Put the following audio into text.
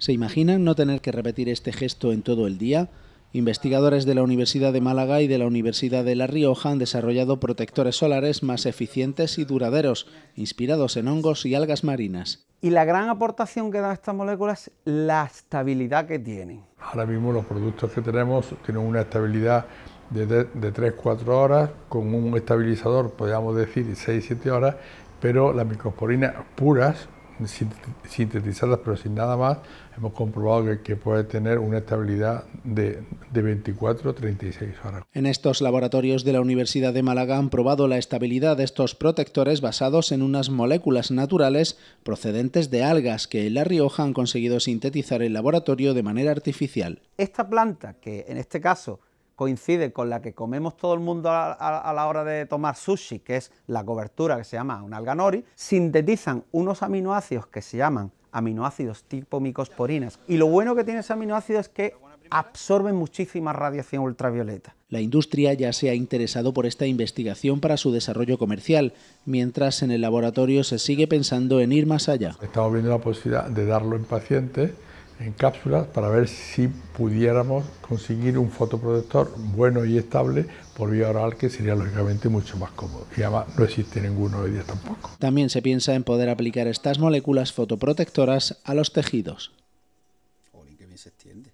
¿Se imaginan no tener que repetir este gesto en todo el día? Investigadores de la Universidad de Málaga y de la Universidad de La Rioja han desarrollado protectores solares más eficientes y duraderos, inspirados en hongos y algas marinas. Y la gran aportación que dan estas moléculas es la estabilidad que tienen. Ahora mismo los productos que tenemos tienen una estabilidad de, de 3-4 horas, con un estabilizador, podríamos decir, 6-7 horas, pero las microsporinas puras sintetizadas pero sin nada más, hemos comprobado que, puede tener una estabilidad de, de 24 36 horas. En estos laboratorios de la Universidad de Málaga han probado la estabilidad de estos protectores basados en unas moléculas naturales procedentes de algas que en La Rioja han conseguido sintetizar en laboratorio de manera artificial. Esta planta, que en este caso coincide con la que comemos todo el mundo a, la hora de tomar sushi, que es la cobertura que se llama un alga nori, sintetizan unos aminoácidos que se llaman aminoácidos tipo micosporinas. Y lo bueno que tiene ese aminoácido es que absorben muchísima radiación ultravioleta. La industria ya se ha interesado por esta investigación para su desarrollo comercial, mientras en el laboratorio se sigue pensando en ir más allá. Estamos viendo la posibilidad de darlo en pacientes en cápsulas para ver si pudiéramos conseguir un fotoprotector bueno y estable por vía oral, que sería lógicamente mucho más cómodo. Y además no existe ninguno hoy día tampoco. También se piensa en poder aplicar estas moléculas fotoprotectoras a los tejidos. Que bien se extiende.